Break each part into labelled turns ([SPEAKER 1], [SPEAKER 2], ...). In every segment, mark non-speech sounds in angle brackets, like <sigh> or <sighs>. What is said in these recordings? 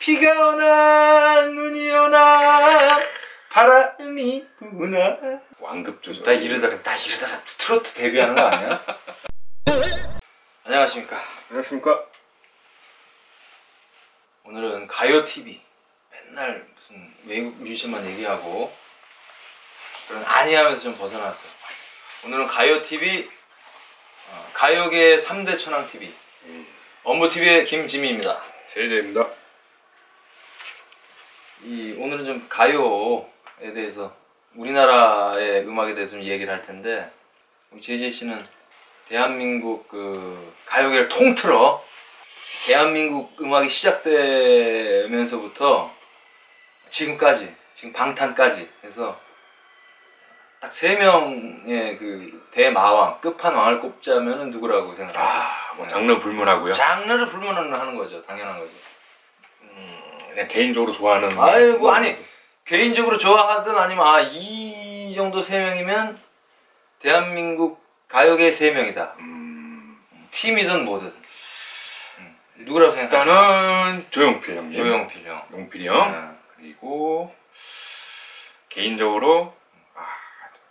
[SPEAKER 1] 비가 오나 눈이 오나 바람이 부나
[SPEAKER 2] 완급 조절.
[SPEAKER 1] 나 이러다가 나 이러다가 트로트 데뷔하는 거 아니야? 안녕하십니까
[SPEAKER 2] 안녕하십니까?
[SPEAKER 1] 오늘은 가요 TV 맨날 무슨 외국 뮤지션만 얘기하고 그런 아니하면서 좀 벗어나서 오늘은 가요 TV 어, 가요계 3대 천왕 TV 업무 TV의 김지미입니다.
[SPEAKER 2] 제이제입니다.
[SPEAKER 1] 이 오늘은 좀 가요에 대해서 우리나라의 음악에 대해서 좀 얘기를 할 텐데 제이제이 씨는 대한민국 그 가요계를 통틀어 대한민국 음악이 시작되면서부터 지금까지 지금 방탄까지 해서 딱 세 명의 그 대마왕 끝판왕을 꼽자면은 누구라고 생각하세요?
[SPEAKER 2] 아, 뭐 장르 불문하고요.
[SPEAKER 1] 장르를 불문하는 거죠, 당연한 거죠.
[SPEAKER 2] 그냥 개인적으로 좋아하는.
[SPEAKER 1] 아이고 아니 개인적으로 좋아하든 아니면 아 이 정도 세 명이면 대한민국 가요계 세 명이다.
[SPEAKER 2] 음,
[SPEAKER 1] 팀이든 뭐든 음, 누구라고 생각하세요?
[SPEAKER 2] 일단은 조용필 형님.
[SPEAKER 1] 조용필 형.
[SPEAKER 2] 용필이 형.
[SPEAKER 1] 네.
[SPEAKER 2] 그리고 개인적으로 아,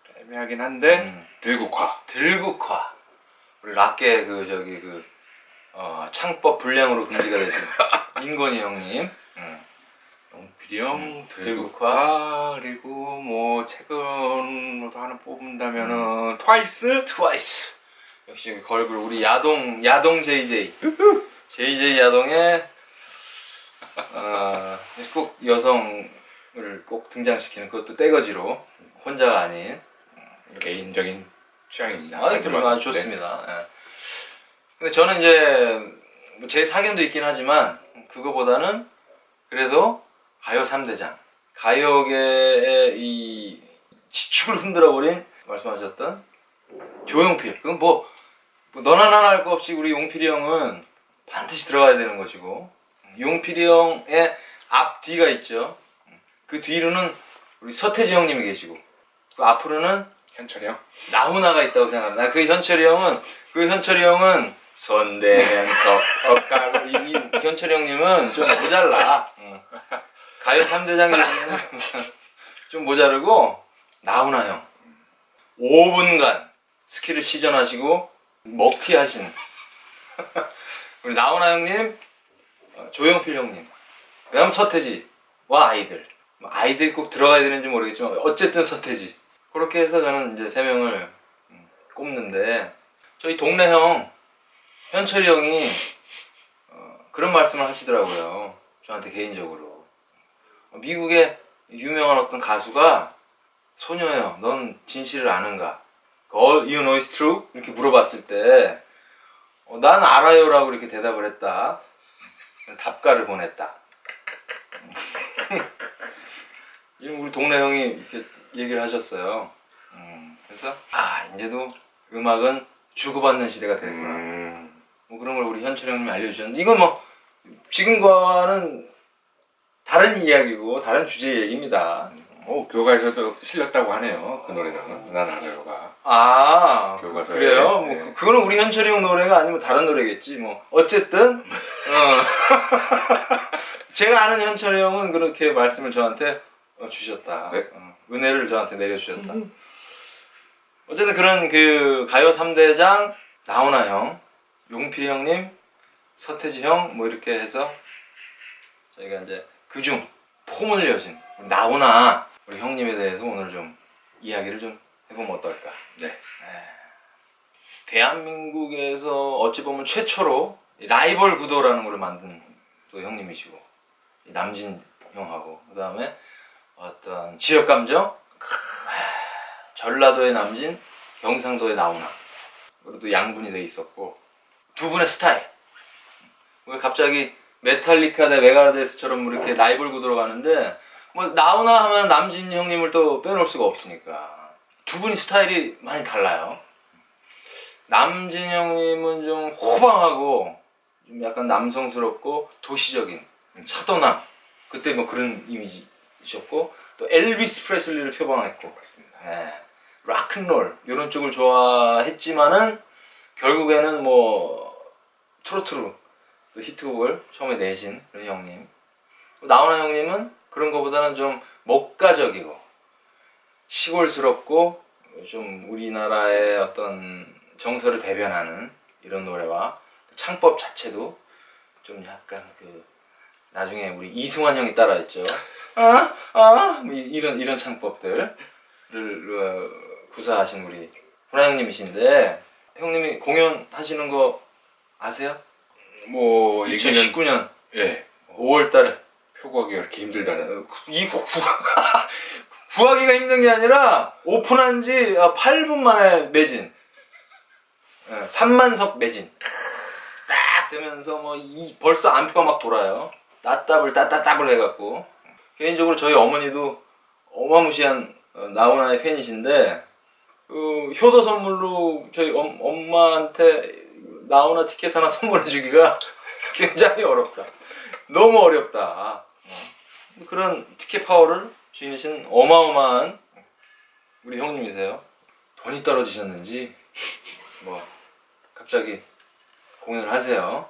[SPEAKER 2] 좀 애매하긴 한데
[SPEAKER 1] 음.
[SPEAKER 2] 들국화.
[SPEAKER 1] 들국화. 우리 락계 그 저기 그 어, 창법 불량으로 금지가 되신 <laughs> 인건이 형님. 음.
[SPEAKER 2] 형,
[SPEAKER 1] 음,
[SPEAKER 2] 들국화, 그리고 뭐 최근으로도 하나 뽑는다면은 트와이스.
[SPEAKER 1] 트와이스. 역시 걸그룹 우리 야동 야동 JJ. JJ 야동에 어, 꼭 여성을 꼭 등장시키는 그것도 떼거지로 혼자가 아닌.
[SPEAKER 2] 개인적인 취향입니다.
[SPEAKER 1] 아, 그럼
[SPEAKER 2] 하지만,
[SPEAKER 1] 아주 좋습니다. 예. 근데 저는 이제 뭐제 사견도 있긴 하지만 그거보다는 그래도 가요 3대장 가요계의 이 지축을 흔들어버린 말씀하셨던 조용필 그건 뭐, 뭐 너나 나나 할 거 없이 우리 용필이 형은 반드시 들어가야 되는 것이고 용필이 형의 앞뒤가 있죠 그 뒤로는 우리 서태지 형님이 계시고 그 앞으로는
[SPEAKER 2] 네. 현철이 형.
[SPEAKER 1] 나훈아가 있다고 생각합니다. 그 현철이 형은 그 현철이 형은 손대면 톡하고 이, 이 현철이 형님은 좀 모자라. 응. 가요 3대장이 좀 모자르고 나훈아 형. 5분간 skill을 시전하시고 먹튀 하신. <laughs> 우리 나훈아 형님 어, 조용필 형님. 그다음 서태지와 아이들. 뭐 아이들이 꼭 들어가야 되는지 모르겠지만 어쨌든 서태지. 그렇게 해서 저는 이제 세 명을 음, 꼽는데 저희 동네 형 현철이 형이 어, 그런 말씀을 하시더라고요. 저한테 개인적으로. 어, 미국의 유명한 어떤 가수가 소녀요, 넌 진실을 아는가? All you know is true? 이렇게 물어봤을 때, 어, 난 알아요라고 이렇게 대답을 했다. 답가를 보냈다. <laughs> 이런 우리 동네 형이 이렇게 얘기를 하셨어요. 음, 그래서 아 이제도 음악은 주고받는 시대가 되구나.
[SPEAKER 2] 음,
[SPEAKER 1] 뭐 그런 걸 우리 현철 형님이 알려주셨는데 이건 뭐 지금과는 다른 이야기고 다른 주제의 얘기입니다.
[SPEAKER 2] 뭐 교과에서도 실렸다고 하네요. 그 노래는 난 알아요가.
[SPEAKER 1] 아
[SPEAKER 2] 교과서에,
[SPEAKER 1] 그래요?
[SPEAKER 2] 네.
[SPEAKER 1] 뭐 그거는 우리 현철이 형 노래가 아니면 다른 노래겠지. 뭐 어쨌든 <laughs> 어. <laughs> 제가 아는 현철이 형은 그렇게 말씀을 저한테 어, 주셨다.
[SPEAKER 2] 네.
[SPEAKER 1] 어, 은혜를 저한테 내려주셨다. 어쨌든 그런 그 가요 3대장 나훈아 형, 용필 형님, 서태지 형 뭐 이렇게 해서 저희가 이제 그중 폼을 여신 우리 나훈아 우리 형님에 대해서 오늘 좀 이야기를 좀 해보면 어떨까.
[SPEAKER 2] 네.
[SPEAKER 1] 대한민국에서 어찌 보면 최초로 이 라이벌 구도라는 걸 만든 또 형님이시고 이 남진 형하고 그 다음에 어떤 지역 감정 크, 전라도의 남진 경상도의 나훈아 그리고 또 양분이 돼 있었고 두 분의 스타일 왜 갑자기 메탈리카 대 메가데스처럼 이렇게 라이벌 구도로 가는데 뭐 나훈아 하면 남진 형님을 또 빼놓을 수가 없으니까 두 분이 스타일이 많이 달라요. 남진 형님은 좀 호방하고 좀 약간 남성스럽고 도시적인 차도남 그때 뭐 그런 이미지셨고 또 엘비스 프레슬리를 표방했고
[SPEAKER 2] 맞습니다.
[SPEAKER 1] 예, 락큰롤 이런 쪽을 좋아했지만은 결국에는 뭐 트로트로 또 히트곡을 처음에 내신 그런 형님 나훈아 형님은 그런 것보다는 좀 목가적이고 시골스럽고 좀 우리나라의 어떤 정서를 대변하는 이런 노래와 창법 자체도 좀 약간 그 나중에 우리 이승환 형이 따라했죠. 아, 아, 뭐 이- 이런 이런 창법들을 어, 구사하신 우리 훈아 형님이신데 형님이 공연 하시는 거 아세요?
[SPEAKER 2] 뭐 얘기는
[SPEAKER 1] 2019년
[SPEAKER 2] 예
[SPEAKER 1] 5월달에
[SPEAKER 2] 표구하기가 그렇게 힘들다는
[SPEAKER 1] 이 구, <laughs> 구하기가 힘든 게 아니라 오픈한 지 8분 만에 매진. 예, 3만 석 매진. 딱 되면서 뭐 이 벌써 안표가 막 돌아요. 따따블 따따따블 해갖고 개인적으로 저희 어머니도 어마무시한 어, 나훈아의 팬이신데 그 효도 선물로 저희 엄, 엄마한테 나훈아 티켓 하나 <laughs> 선물해주기가 굉장히 어렵다. 너무 어렵다. 그런 티켓 파워를 지니신 어마어마한 우리 형님이세요. 돈이 떨어지셨는지 뭐 갑자기 공연을 하세요.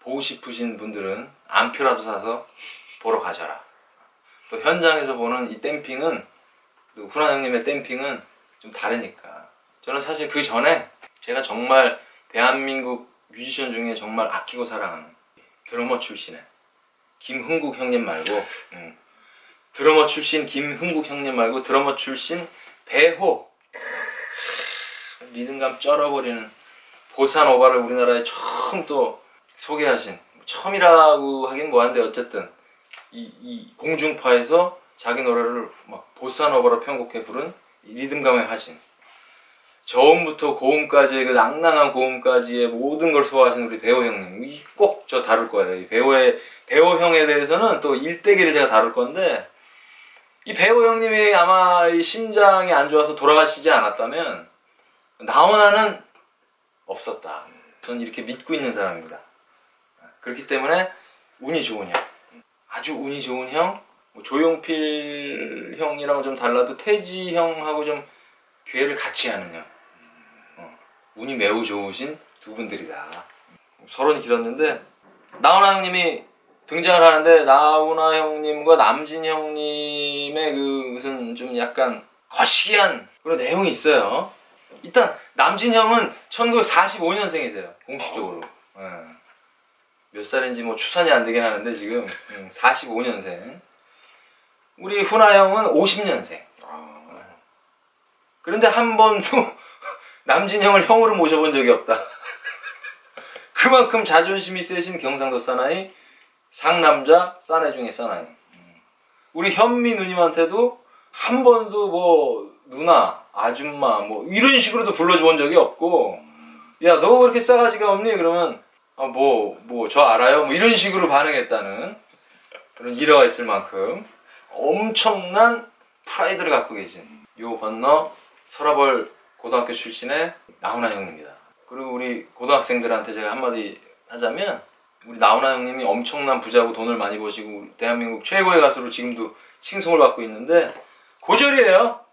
[SPEAKER 1] 보고 싶으신 분들은 안표라도 사서 보러 가셔라. 또 현장에서 보는 이 댐핑은 또 훈아 형님의 댐핑은 좀 다르니까. 저는 사실 그 전에 제가 정말 대한민국 뮤지션 중에 정말 아끼고 사랑하는 드러머 출신의 김흥국 형님 말고 <laughs> 음, 드러머 출신 김흥국 형님 말고 드러머 출신 배호. 리듬감 쩔어버리는 보사노바를 우리나라에 처음 또 소개하신 처음이라고 하긴 뭐한데 어쨌든 이, 이 공중파에서 자기 노래를 막 보사노바로 편곡해 부른 이 리듬감에 하신 저음부터 고음까지의 그 낭낭한 고음까지의 모든 걸 소화하신 우리 배우 형님 꼭 저 다룰 거예요. 이 배우의 배우 형에 대해서는 또 일대기를 제가 다룰 건데 이 배우 형님이 아마 이 심장이 안 좋아서 돌아가시지 않았다면 나훈아는 없었다. 저는 이렇게 믿고 있는 사람입니다. 그렇기 때문에 운이 좋은 형, 아주 운이 좋은 형, 뭐 조용필 형이랑 좀 달라도 태지 형하고 좀 기회를 같이 하는 형. 어, 운이 매우 좋으신 두 분들이다. 서론이 길었는데 나훈아 형님이 등장을 하는데 나훈아 형님과 남진 형님의 그 무슨 좀 약간 거시기한 그런 내용이 있어요. 일단 남진 형은 1945년생이세요. 공식적으로. 예. 몇 살인지 뭐 추산이 안 되긴 하는데 지금 음, 45년생. 우리 훈아 형은 50년생.
[SPEAKER 2] 아,
[SPEAKER 1] 그런데 한 번도 남진 형을 형으로 모셔본 적이 없다. <laughs> 그만큼 자존심이 세신 경상도 사나이 상남자 사나이 중에 사나이. 우리 현미 누님한테도 한 번도 뭐 누나, 아줌마 뭐 이런 식으로도 불러본 적이 없고 야너왜 그렇게 싸가지가 없니? 그러면 아 뭐 뭐 저 알아요? 뭐 이런 식으로 반응했다는 그런 일화가 있을 만큼 엄청난 프라이드를 갖고 계신 요 건너 서라벌 고등학교 출신의 나훈아 형입니다. 그리고 우리 고등학생들한테 제가 한마디 하자면 우리 나훈아 형님이 엄청난 부자고 돈을 많이 버시고 대한민국 최고의 가수로 지금도 칭송을 받고 있는데 고졸이에요.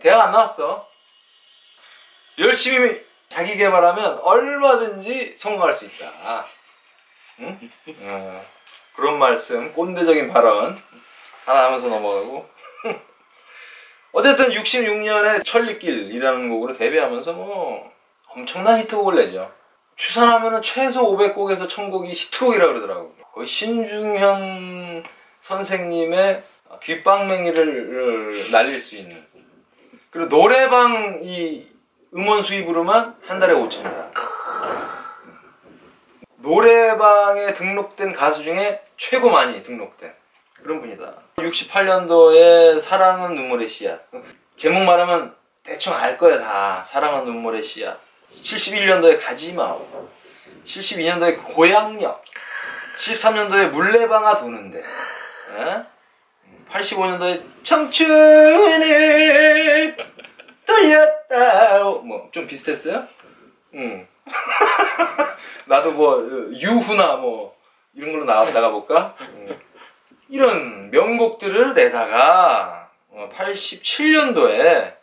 [SPEAKER 1] 대학 안 나왔어. 열심히 자기 개발하면 얼마든지 성공할 수 있다. 응? 어, 그런 말씀, 꼰대적인 발언 하나 하면서 넘어가고. <laughs> 어쨌든 66년에 천리길이라는 곡으로 데뷔하면서 뭐 엄청난 히트곡을 내죠. 추산하면은 최소 500곡에서 1000곡이 히트곡이라고 그러더라고. 거의 신중현 선생님의 귓방맹이를 날릴 수 있는. 그리고 노래방 이 음원 수입으로만 한 달에 5천이다. 노래방에 등록된 가수 중에 최고 많이 등록된 그런 분이다. 68년도에 사랑은 눈물의 씨앗. 제목 말하면 대충 알 거야 다. 사랑은 눈물의 씨앗. 71년도에 가지마. 72년도에 고향역. 73년도에 물레방아 도는데. 예? 85년도에 청춘을 돌렸다. 뭐 좀 비슷했어요? 응. <laughs> 나도 뭐 유후나 뭐 이런 걸로 나 나가 볼까? 응. 이런 명곡들을 내다가 87년도에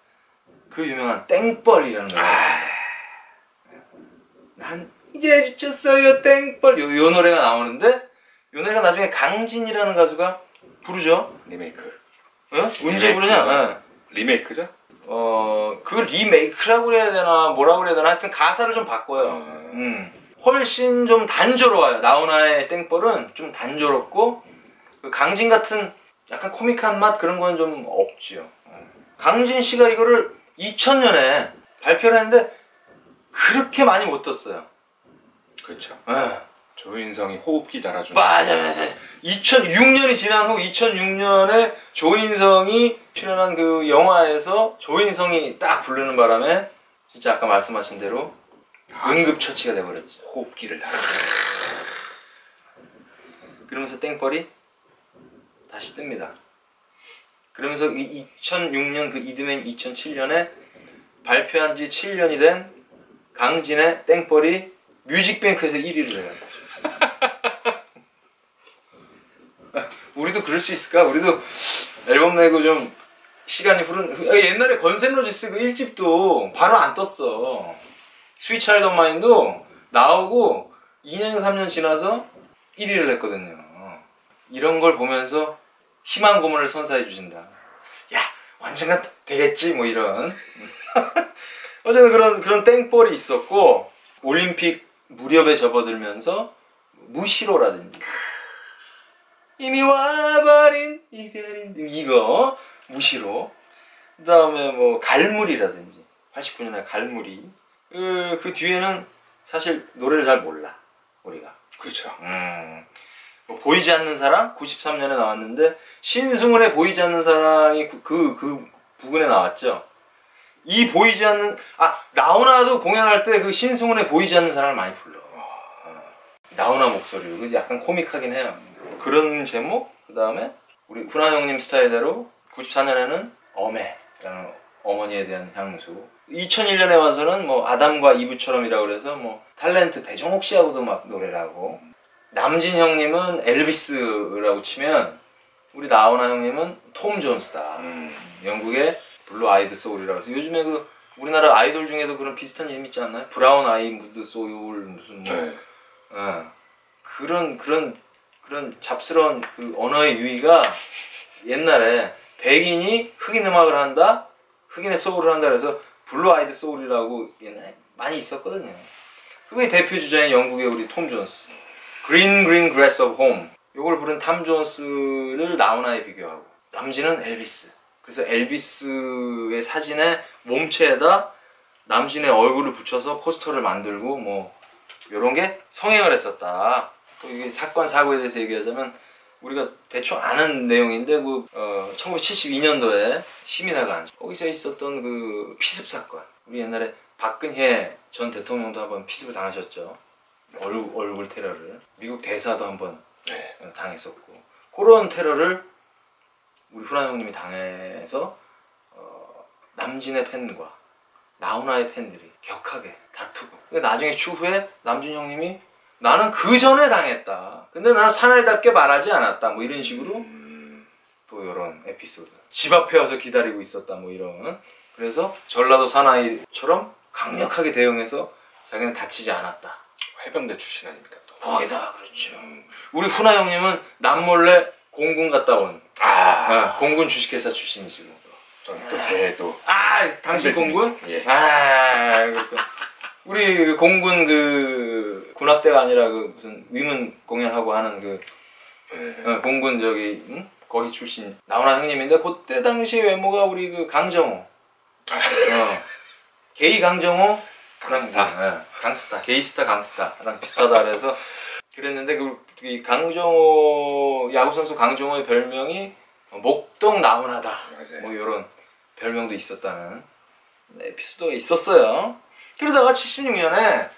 [SPEAKER 1] 그 유명한 땡벌이라는 노래. 난 이제 지쳤어요 땡벌 요, 요 노래가 나오는데 요 노래가 나중에 강진이라는 가수가 부르죠.
[SPEAKER 2] 리메이크.
[SPEAKER 1] 어? 언제? 부르냐? 예.
[SPEAKER 2] 리메이크죠?
[SPEAKER 1] 어, 그걸 리메이크라고 그래야 되나, 뭐라고 그래야 되나, 하여튼 가사를 좀 바꿔요.
[SPEAKER 2] 아.
[SPEAKER 1] 음. 훨씬 좀 단조로워요. 나훈아의 땡벌은 좀 단조롭고, 그 강진 같은 약간 코믹한 맛 그런 건 좀 없지요. 어. 강진 씨가 이거를 2000년에 발표를 했는데, 그렇게 많이 못 떴어요.
[SPEAKER 2] 그렇죠.
[SPEAKER 1] 예.
[SPEAKER 2] 조인성이 호흡기 달아주는.
[SPEAKER 1] 맞아, 맞아. 2006년이 지난 후 2006년에 조인성이 출연한 그 영화에서 조인성이 딱 부르는 바람에 진짜 아까 말씀하신 대로
[SPEAKER 2] 아,
[SPEAKER 1] 응급처치가 돼버렸죠.
[SPEAKER 2] 호흡기를 달아.
[SPEAKER 1] 그러면서 땡벌이 다시 뜹니다. 그러면서 이 2006년 그 이듬해인 2007년에 발표한 지 7년이 된 강진의 땡벌이 뮤직뱅크에서 1위를 해요. <laughs> 우리도 그럴 수 있을까? 우리도 앨범 내고 좀 시간이 흐른 옛날에 Guns N' Roses 그 1집도 바로 안 떴어. Sweet Child O' Mine도 나오고 2년 3년 지나서 1위를 했거든요. 이런 걸 보면서 희망 고문을 선사해 주신다. 야, 언젠가 되겠지? 뭐 이런. <laughs> 어쨌든 그런 그런 땡볼이 있었고 올림픽 무렵에 접어들면서 무시로라든지. 이미 와버린 이별인 이거. 무시로. 그다음에 뭐 갈무리라든지. 89년에 갈무리. 그, 그 뒤에는 사실 노래를 잘 몰라 우리가.
[SPEAKER 2] 그렇죠.
[SPEAKER 1] 음, 뭐 보이지 않는 사람 93년에 나왔는데 신승훈의 보이지 않는 사랑이 그, 그, 그 부근에 나왔죠. 이 보이지 않는 아 나훈아도 공연할 때 그 신승훈의 보이지 않는 사랑을 많이 불러. 어, 나훈아 목소리로 그 약간 코믹하긴 해요. 그런 제목 그 다음에 우리 군하 형님 스타일대로 94년에는 어메라는 어머니에 대한 향수. 2001년에 와서는 뭐 아담과 이브처럼이라고 그래서 뭐 탤런트 배종옥 씨하고도 막 노래를 하고 남진 형님은 엘비스라고 치면 우리 나훈아 형님은 톰 존스다.
[SPEAKER 2] 음.
[SPEAKER 1] 영국의 blue eyed soul이라고 해서 요즘에 그 우리나라 아이돌 중에도 그런 비슷한 이름 있지 않나요? Brown Eyed Soul 무슨 뭐
[SPEAKER 2] 네.
[SPEAKER 1] 어, 그런 그런 그런 잡스러운 그 언어의 유희가 옛날에 백인이 흑인 음악을 한다, 흑인의 soul을 한다 그래서 blue eyed soul이라고 옛날에 많이 있었거든요. 그게 대표 주자인 영국의 우리 톰 존스, Green Green Grass of Home. 요걸 부른 탐 존스를 나훈아에 비교하고 남진은 엘비스. 그래서 엘비스의 사진에 몸체에다 남진의 얼굴을 붙여서 포스터를 만들고 뭐 요런 게 성행을 했었다. 또 이게 사건 사고에 대해서 얘기하자면 우리가 대충 아는 내용인데 그 어, 1972년도에 시민회관 거기서 있었던 그 피습 사건. 우리 옛날에 박근혜 전 대통령도 한번 피습을 당하셨죠. 얼굴, 얼굴 테러를. 미국 대사도 한번
[SPEAKER 2] 네.
[SPEAKER 1] 당했었고. 그런 테러를 우리 후라 형님이 당해서 어, 남진의 팬과 나훈아의 팬들이 격하게 다투고. 근데 나중에 추후에 남진 형님이 나는 그 전에 당했다. 근데 나는 사나이답게 말하지 않았다. 뭐 이런 식으로
[SPEAKER 2] 음.
[SPEAKER 1] 또 이런 에피소드. 집 앞에 와서 기다리고 있었다. 뭐 이런. 그래서 전라도 사나이처럼 강력하게 대응해서 자기는 다치지 않았다
[SPEAKER 2] 해병대 출신 아닙니까 또.
[SPEAKER 1] 거의 다 그렇죠 우리 훈아 형님은 남몰래 공군 갔다 온
[SPEAKER 2] 아.
[SPEAKER 1] 어, 공군 주식회사 출신이시고
[SPEAKER 2] 또제또
[SPEAKER 1] 아 당신. 공군?
[SPEAKER 2] 예.
[SPEAKER 1] 아. 우리 그 공군 그 군합대가 아니라 그 무슨 위문 공연하고 하는 그
[SPEAKER 2] 네.
[SPEAKER 1] 어, 공군 저기 응? 거기 출신 나훈아 형님인데 그때 당시 외모가 우리 그 강정호 어. 게이 강정호
[SPEAKER 2] 강스타.
[SPEAKER 1] 예, 강스타 게이스타 강스타랑 비슷하다 그래서 그랬는데 그, 이 강정호 야구 선수 강정호의 별명이 목동 나훈아다. 뭐 이런 별명도 있었다는 에피소드가 있었어요. 그러다가 76년에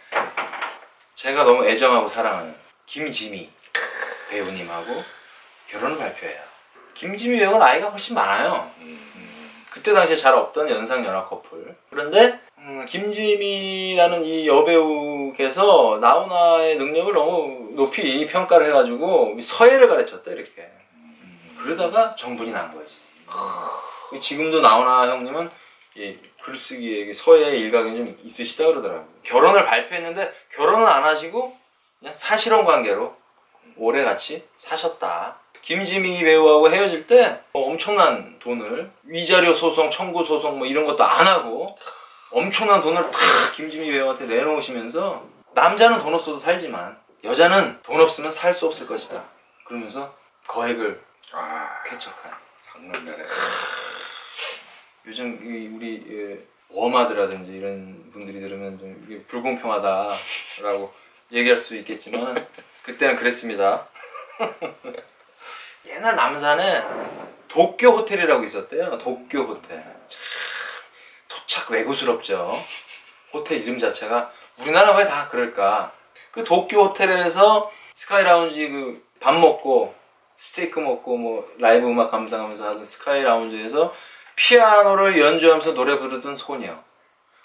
[SPEAKER 1] 제가 너무 애정하고 사랑하는 김지미 배우님하고 결혼을 발표해요. 김지미 배우가 나이가 훨씬 많아요.
[SPEAKER 2] 음.
[SPEAKER 1] 그때 당시에 잘 없던 연상 연하 커플. 그런데 음, 김지미라는 이 여배우께서 나훈아의 능력을 너무 높이 평가를 해가지고 서예를 가르쳤다 이렇게. 음, 그러다가 정분이 난 거지. 지금도 나훈아 형님은 이 글쓰기에 서예 일각이 좀 있으시다 그러더라고요. 결혼을 발표했는데 결혼은 안 하시고 그냥 사실혼 관계로 오래 같이 사셨다. 김지미 배우하고 헤어질 때 엄청난 돈을 위자료 소송, 청구 소송 뭐 이런 것도 안 하고 엄청난 돈을 다 김지미 배우한테 내놓으시면서 남자는 돈 없어도 살지만 여자는 돈 없으면 살 수 없을 것이다. 그러면서 거액을
[SPEAKER 2] 아,
[SPEAKER 1] 쾌척한.
[SPEAKER 2] 상남자네. <sighs>
[SPEAKER 1] 요즘 이 우리 예, 워마드라든지 이런 분들이 들으면 좀 불공평하다라고 <laughs> 얘기할 수 있겠지만 그때는 그랬습니다. <laughs> 옛날 남산에 도쿄 호텔이라고 있었대요. 도쿄 호텔. 참, 토착 왜구스럽죠. 호텔 이름 자체가 우리나라 왜 다 그럴까? 그 도쿄 호텔에서 스카이 라운지 그 밥 먹고 스테이크 먹고 뭐 라이브 음악 감상하면서 하던 스카이 라운지에서 피아노를 연주하면서 노래 부르던 소녀.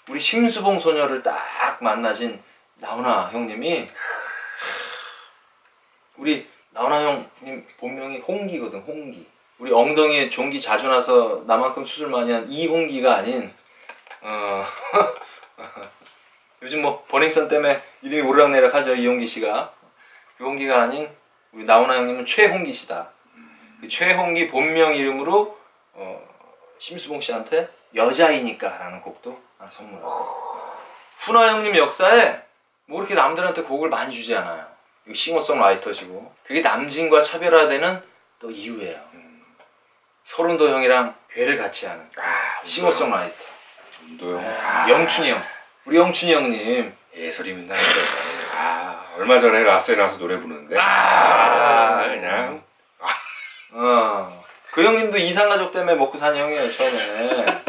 [SPEAKER 1] 우리 심수봉 소녀를 딱 만나신 나훈아 형님이 우리 나훈아 형님 본명이 홍기거든 홍기. 우리 엉덩이에 종기 자주 나서 나만큼 수술 많이 한 이홍기가 아닌 어 <laughs> 요즘 뭐 버닝썬 때문에 이름이 오르락내락 하죠 이홍기 씨가 그 홍기가 아닌 우리 나훈아 형님은 최홍기 씨다. 그 최홍기 본명 이름으로 어, 심수봉 씨한테 여자이니까 라는 곡도 하나 선물하고 훈아 형님 역사에 뭐 이렇게 남들한테 곡을 많이 주지 않아요. 싱어송라이터시고 그게 남진과 차별화되는 또 이유예요. 서른도 형이랑 괴를 같이 하는
[SPEAKER 2] 아,
[SPEAKER 1] 싱어송라이터.
[SPEAKER 2] 운도영.
[SPEAKER 1] 아, 영춘이 형. 우리 영춘이 형님.
[SPEAKER 2] 예술입니다. 아, 얼마 전에 라스에 나와서 노래 부르는데.
[SPEAKER 1] 아,
[SPEAKER 2] 그냥.
[SPEAKER 1] 어. 그 형님도 이산가족 때문에 먹고 산 형이에요, 처음에.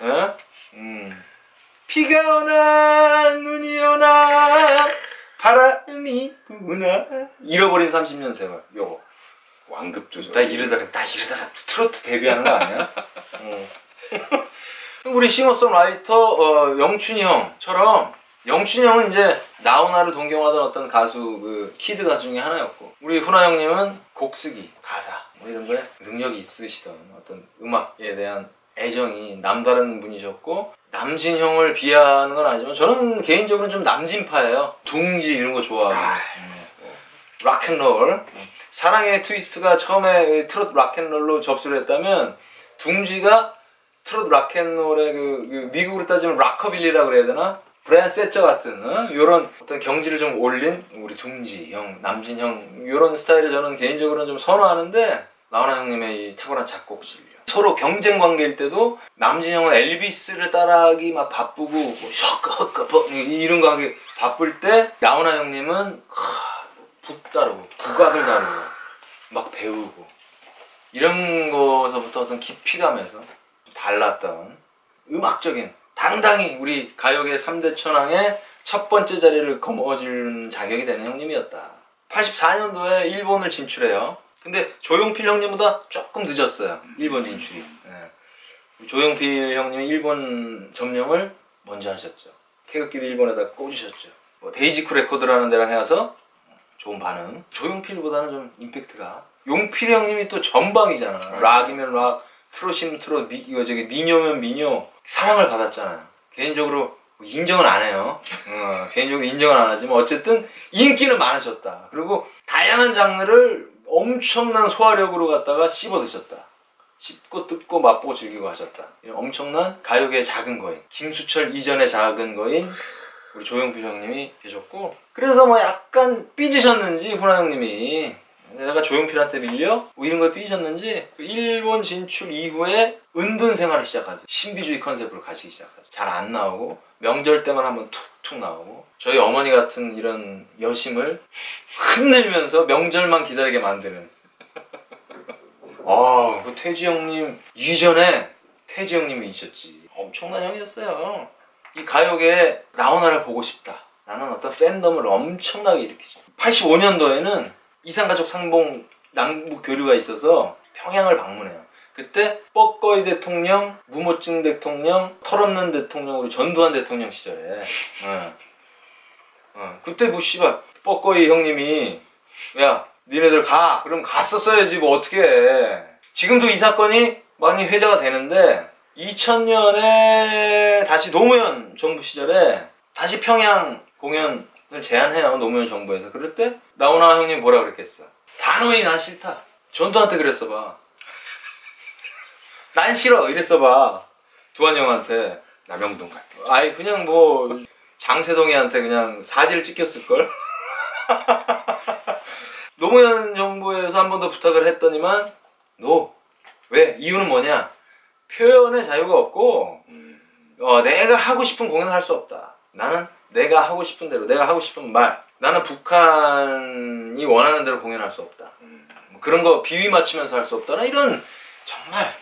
[SPEAKER 1] 어? 음. 비가 오나, 눈이 오나, 바람이 부나. 잃어버린 30년 세월, 요거.
[SPEAKER 2] 완급 조절.
[SPEAKER 1] 나 이러다가, 나 이러다가 트로트 데뷔하는 거 아니야? 어. 우리 싱어송라이터, 어, 영춘이 형처럼, 영춘이 형은 이제 나훈아를 동경하던 어떤 가수, 그, kid 가수 중에 하나였고, 우리 훈아 형님은 곡 쓰기, 가사, 뭐 이런 거에 능력이 있으시던 어떤 음악에 대한 애정이 남다른 분이셨고, 남진 형을 비하하는 건 아니지만, 저는 개인적으로는 좀 남진파예요. 둥지 이런 거 좋아하고. 음, 뭐, 락앤롤. 사랑의 트위스트가 처음에 트로트 락앤롤로 접수를 했다면, 둥지가 트로트 락앤롤의 그, 그 미국으로 따지면 락커빌리라고 그래야 되나? 브라이언 세처 같은 이런 어떤 경지를 좀 올린 우리 둥지 형, 남진 형 이런 스타일을 저는 개인적으로는 좀 선호하는데 나훈아 형님의 이 탁월한 작곡 실력 서로 경쟁 관계일 때도 남진 형은 엘비스를 따라하기 막 바쁘고 뭐 헛크 버 이런 거 하기 바쁠 때 나훈아 형님은 붓 다루고 국악을 다루고 막 배우고 이런 거서부터 어떤 깊이감에서 좀 달랐던 음악적인 당당히 우리 가요계 3대 천왕의 첫 번째 자리를 거머쥐는 자격이 되는 형님이었다. 84년도에 일본을 진출해요. 근데 조용필 형님보다 조금 늦었어요. 일본 진출이. 예. 조용필 형님이 일본 점령을 먼저 하셨죠. 태극기를 일본에다 꽂으셨죠. 뭐 데이치쿠 레코드라는 데랑 해서 좋은 반응. 조용필보다는 좀 임팩트가. 용필 형님이 또 전방위잖아. 락이면 락, 트롯이면 트롯, 미, 이거 저기 민요면 민요. 사랑을 받았잖아요. 개인적으로 인정은 안 해요. 어, 개인적으로 인정은 안 하지만 어쨌든 인기는 많으셨다. 그리고 다양한 장르를 엄청난 소화력으로 갖다가 씹어 드셨다. 씹고 뜯고 맛보고 즐기고 하셨다. 엄청난 가요계의 작은 거인. 김수철 이전의 작은 거인 우리 조용필 형님이 계셨고 그래서 뭐 약간 삐지셨는지 훈아 형님이 내가 조용필한테 밀려 뭐 이런 거에 삐지셨는지 그 일본 진출 이후에 은둔 생활을 시작하죠. 신비주의 컨셉으로 가시기 시작하죠. 잘 안 나오고 명절 때만 한번 툭툭 나오고 저희 어머니 같은 이런 여심을 흔들면서 명절만 기다리게 만드는 아, 그 태지 형님 이전에 태지 형님이 있었지. 엄청난 형이었어요. 이 가요계에 나훈아를 보고 싶다. 라는 어떤 팬덤을 엄청나게 일으키죠. 85년도에는 이산가족 상봉 남북 교류가 있어서 평양을 방문해요. 그때 뻐거이 대통령, 무모증 대통령, 털없는 대통령, 우리 전두환 대통령 시절에 어. 어, 그때 뭐 씨발 뻐거이 형님이 야 니네들 가 그럼 갔었어야지 뭐 어떻게 해 지금도 이 사건이 많이 회자가 되는데 2000년에 다시 노무현 정부 시절에 다시 평양 공연 제안해요 노무현 정부에서. 그럴 때 나훈아 형님 뭐라 그랬겠어? 단호히 난 싫다. 전두한테 그랬어 봐난 싫어 이랬어 봐. 두한 형한테.
[SPEAKER 2] 남영동 갈게.
[SPEAKER 1] 아이 그냥 뭐 장세동이한테 그냥 사지를 찢겼을걸? <laughs> 노무현 정부에서 한 번 더 부탁을 했더니만 no. 왜? 이유는 뭐냐? 표현의 자유가 없고
[SPEAKER 2] 음,
[SPEAKER 1] 어, 내가 하고 싶은 공연을 할 수 없다. 나는 내가 하고 싶은 대로, 내가 하고 싶은 말. 나는 북한이 원하는 대로 공연할 수 없다.
[SPEAKER 2] 음.
[SPEAKER 1] 뭐 그런 거 비위 맞추면서 할 수 없다는 이런 정말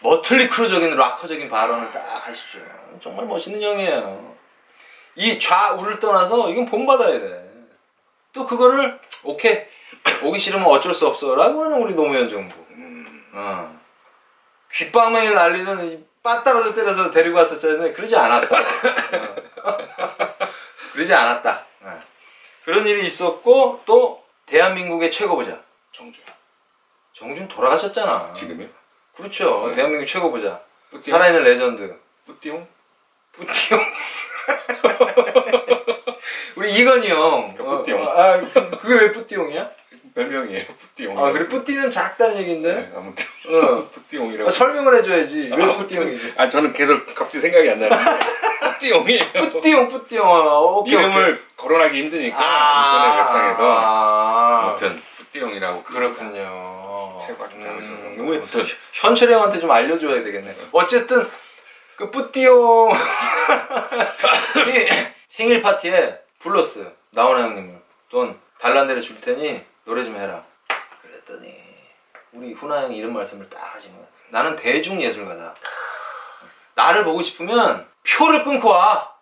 [SPEAKER 1] 머틀리 크루적인 락커적인 발언을 딱 하시죠. 정말 멋있는 형이에요. 이 좌우를 떠나서 이건 본받아야 돼. 또 그거를 오케이 <coughs> 오기 싫으면 어쩔 수 없어라고 하는 우리 노무현 정부.
[SPEAKER 2] 음.
[SPEAKER 1] 어. 귓방망이를 날리는 이 빠따라도 때려서 데리고 왔었잖아요. 그러지 않았다. <coughs> 어. 그러지 않았다. 어. 그런 일이 있었고 또 대한민국의 최고 보자.
[SPEAKER 2] 정주.
[SPEAKER 1] 정준 돌아가셨잖아.
[SPEAKER 2] 지금요?
[SPEAKER 1] 그렇죠.
[SPEAKER 2] 네.
[SPEAKER 1] 대한민국 최고 보자.
[SPEAKER 2] 뿌띠용?
[SPEAKER 1] 살아있는 레전드.
[SPEAKER 2] 뿌띠용?
[SPEAKER 1] 뿌띠용. <laughs> 우리 이건희 형.
[SPEAKER 2] 그 뿌띠용.
[SPEAKER 1] 어, 아, 그, 그게 왜 뿌띠용이야?
[SPEAKER 2] 별명이에요. 뿌띠용.
[SPEAKER 1] 아, 그래 petit는 작다는 얘긴데.
[SPEAKER 2] 네, 아무튼
[SPEAKER 1] 어. <laughs>
[SPEAKER 2] 뿌띠용이라고.
[SPEAKER 1] 아, 설명을 해줘야지. 왜 뿌띠용이지?
[SPEAKER 2] 아 저는 계속 갑자기 생각이 안 나는데 <laughs> 뿌띠용이에요.
[SPEAKER 1] 뿌띠용, 뿌띠용. 어, 오케이,
[SPEAKER 2] 이름을
[SPEAKER 1] 오케이.
[SPEAKER 2] 거론하기 힘드니까 인터넷 웹상에서
[SPEAKER 1] 아,
[SPEAKER 2] 아무튼 뿌띠용이라고
[SPEAKER 1] 그렇군요.
[SPEAKER 2] 아주 잘하셔서
[SPEAKER 1] 음,
[SPEAKER 2] 그런가.
[SPEAKER 1] 우리 현철이 형한테 좀 알려줘야 되겠네. 어쨌든 그 뿌띠용 <laughs> 이 생일 파티에 불렀어요. 나훈아 형님을. 돈 달란데를 줄 테니 노래 좀 해라. 그랬더니 우리 훈아 형이 이런 말씀을 딱 하신 거야. 나는 대중예술가다. 나를 보고 싶으면 표를 끊고 와.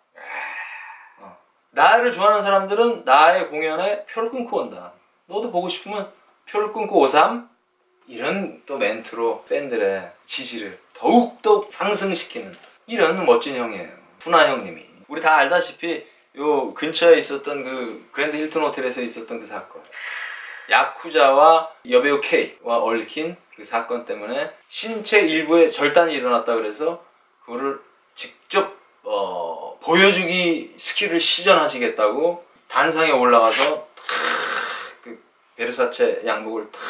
[SPEAKER 1] 어. 나를 좋아하는 사람들은 나의 공연에 표를 끊고 온다. 너도 보고 싶으면 표를 끊고 오삼. 이런 또 멘트로 팬들의 지지를 더욱더 상승시키는 이런 멋진 형이에요. 훈아 형님이. 우리 다 알다시피 요 근처에 있었던 그 그랜드 힐튼 호텔에서 있었던 그 사건. 야쿠자와 여배우 K와 얽힌 그 사건 때문에 신체 일부에 절단이 일어났다 그래서 그거를 직접 어, 보여주기 스킬을 시전하시겠다고 단상에 올라가서 탁그 베르사체 양복을 탁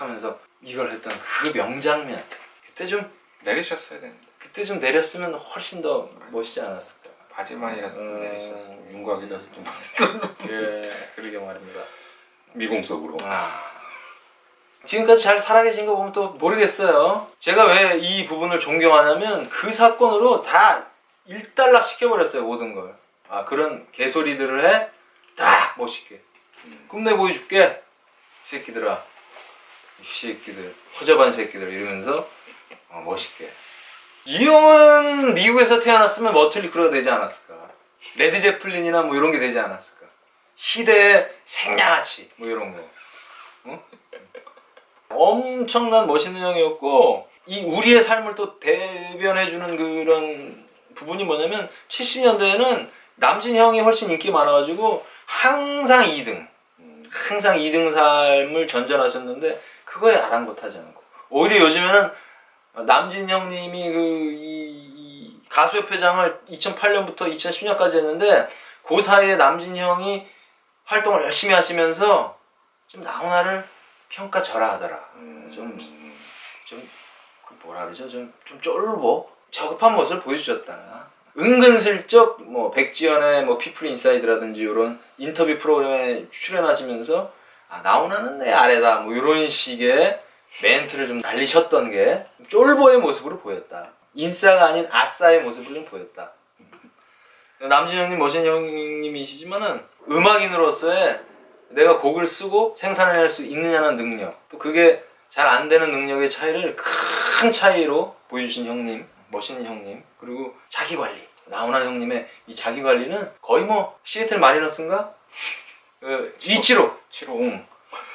[SPEAKER 1] 하면서 이걸 했던 그 명장면 그때 좀
[SPEAKER 2] 내리셨어야 되는데
[SPEAKER 1] 그때 좀 내렸으면 훨씬 더 멋있지 않았을까
[SPEAKER 2] 바지만이라도 좀
[SPEAKER 1] 음.
[SPEAKER 2] 내리셨어요. 윤곽이라서 좀
[SPEAKER 1] 예 그러게 말입니다
[SPEAKER 2] 미공석으로.
[SPEAKER 1] 아. 지금까지 잘 살아계신 거 보면 또 모르겠어요. 제가 왜 이 부분을 존경하냐면 그 사건으로 다 일단락 시켜버렸어요, 모든 걸. 아, 그런 개소리들을 해? 딱 멋있게. 꺼내 보여줄게. 이 새끼들아. 이 새끼들. 허접한 새끼들. 이러면서 어, 멋있게. 이 형은 미국에서 태어났으면 머틀리 크루가 되지 않았을까. 레드 제플린이나 뭐 이런 게 되지 않았을까. 희대의 생양아치 뭐 이런 거 응? 엄청난 멋있는 형이었고 이 우리의 삶을 또 대변해주는 그런 부분이 뭐냐면 70년대에는 남진 형이 훨씬 인기 많아가지고 항상 2등
[SPEAKER 2] 음,
[SPEAKER 1] 항상 2등 삶을 전전하셨는데 그거에 아랑곳하지 않고. 오히려 요즘에는 남진 형님이 그 이- 이 가수협회장을 2008년부터 2010년까지 했는데 그 사이에 남진 형이 활동을 열심히 하시면서 좀 나훈아를 평가절하하더라.
[SPEAKER 2] 음,
[SPEAKER 1] 좀, 좀, 그 뭐라 그러죠? 좀, 좀 쫄보? 저급한 모습을 보여주셨다. 은근슬쩍, 뭐, 백지연의 뭐, 피플 인사이드라든지 이런 인터뷰 프로그램에 출연하시면서, 아, 나훈아는 내 아래다. 뭐, 이런 식의 멘트를 좀 날리셨던 게, 쫄보의 모습으로 보였다. 인싸가 아닌 아싸의 모습으로 좀 보였다. 남진 형님, 멋진 형님이시지만은, 음악인으로서의 내가 곡을 쓰고 생산해낼 수 있느냐는 능력, 또 그게 잘 안 되는 능력의 차이를 큰 차이로 보여주신 형님, 멋있는 형님, 그리고 자기 관리. 나훈아 형님의 이 자기 관리는 거의 뭐 시애틀 마리너스인가? 그 이치로,
[SPEAKER 2] 7호.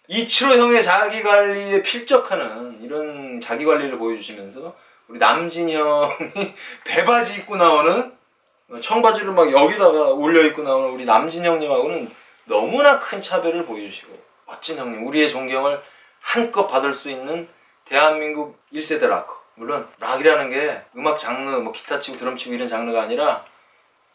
[SPEAKER 1] 이치로 형의 자기 관리에 필적하는 이런 자기 관리를 보여주시면서 우리 남진 형이 <laughs> 배바지 입고 나오는 청바지를 막 여기다가 올려 입고 나오는 우리 남진 형님하고는 너무나 큰 차별을 보여주시고 멋진 형님 우리의 존경을 한껏 받을 수 있는 대한민국 1세대 락커 물론 락이라는 게 음악 장르 뭐 기타 치고 드럼 치고 이런 장르가 아니라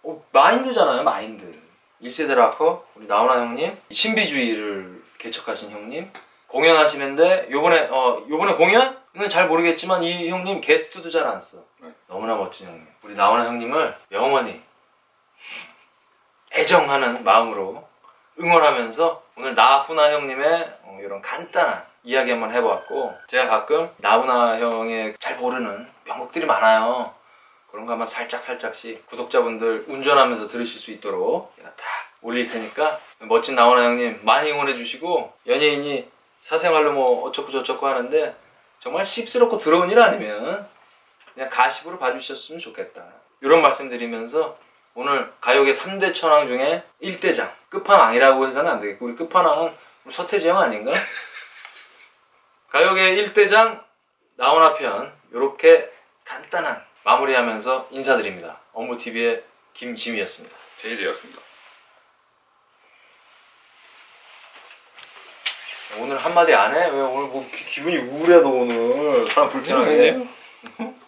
[SPEAKER 1] 어, 마인드잖아요 마인드 1세대 락커 우리 나훈아 형님 신비주의를 개척하신 형님 공연하시는데 요번에 어 요번에 공연은 잘 모르겠지만 이 형님 게스트도 잘 안 써.
[SPEAKER 2] 네.
[SPEAKER 1] 너무나 멋진 형님. 우리 나훈아 형님을 영원히 애정하는 마음으로 응원하면서 오늘 나훈아 형님의 어, 이런 간단한 이야기 한번 해보았고 제가 가끔 나훈아 형의 잘 모르는 명곡들이 많아요. 그런 거 한번 살짝 살짝씩 구독자분들 운전하면서 들으실 수 있도록 제가 다 올릴 테니까 멋진 나훈아 형님 많이 응원해 주시고 연예인이 사생활로 뭐 어쩌고 저쩌고 하는데 정말 씹스럽고 더러운 일 아니면 그냥 가십으로 봐주셨으면 좋겠다. 이런 말씀 드리면서 오늘 가요계 3대 천왕 중에 1대장 끝판왕이라고 해서는 안 되겠고 우리 끝판왕은 우리 서태지 형 아닌가? <laughs> 가요계 1대장 나훈아 편 이렇게 간단한 마무리하면서 인사드립니다. 업무TV의 김지미였습니다.
[SPEAKER 2] 제이제였습니다.
[SPEAKER 1] 오늘 한마디 안 해? 왜 오늘 뭐 기, 분이 우울해 너 오늘 사람 불편하게 <laughs>